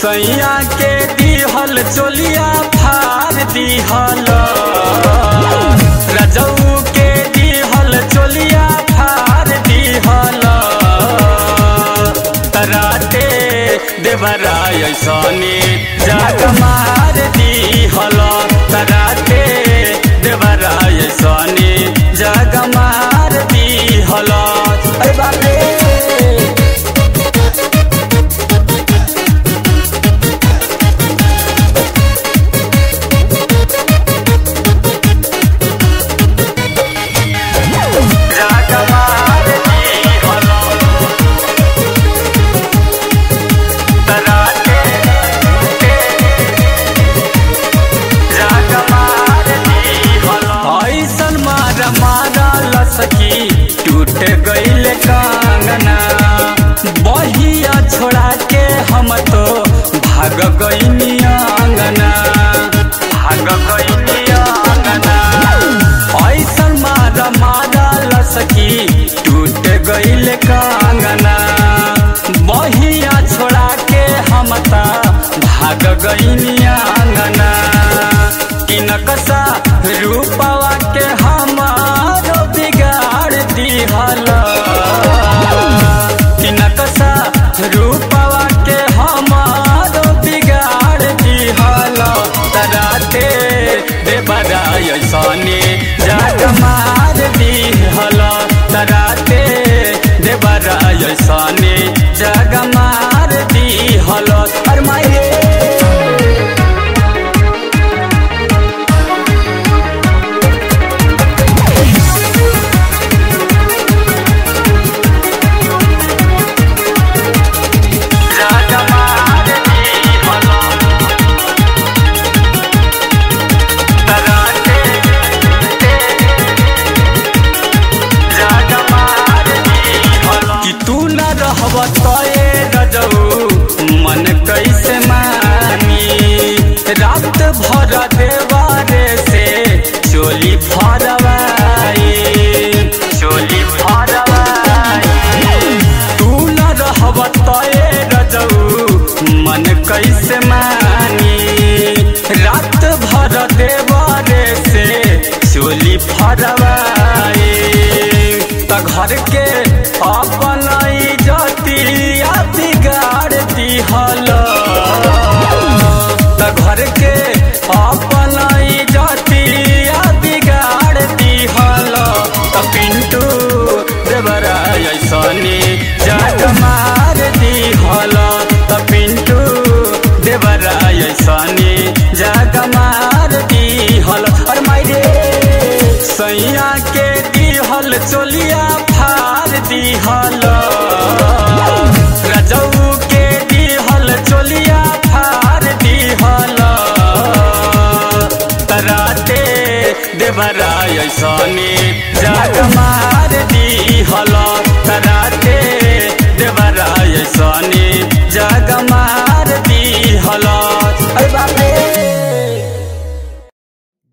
सैया के दिहल चोलिया फार दिहल। रजऊ के दिहल चोलिया फार दिहल। तराते देवराय सनी जग मार दिहल। तराते भाग गईनी आंगना भाग गईनी आंगना ऐसन मार मारा लसकी टूट गईल कांगना। बहिया छोड़ा के हम ता भाग गईनी आंगना कि नकसा रहब तए रजऊ मन कैसे मानी? रात भर देवारे से चोली फरवाई चोली फरवाई तू न रहब तए रजऊ मन कैसे मानी? रात भर देवारे से चोली फरवाई घर के अपन देवराय सनी जग मार दिहल सैया के चोलिया फार दिहल। रजऊ के दिहल चोलिया फार दिहल। तराते देवराय सनी जग मार दिहल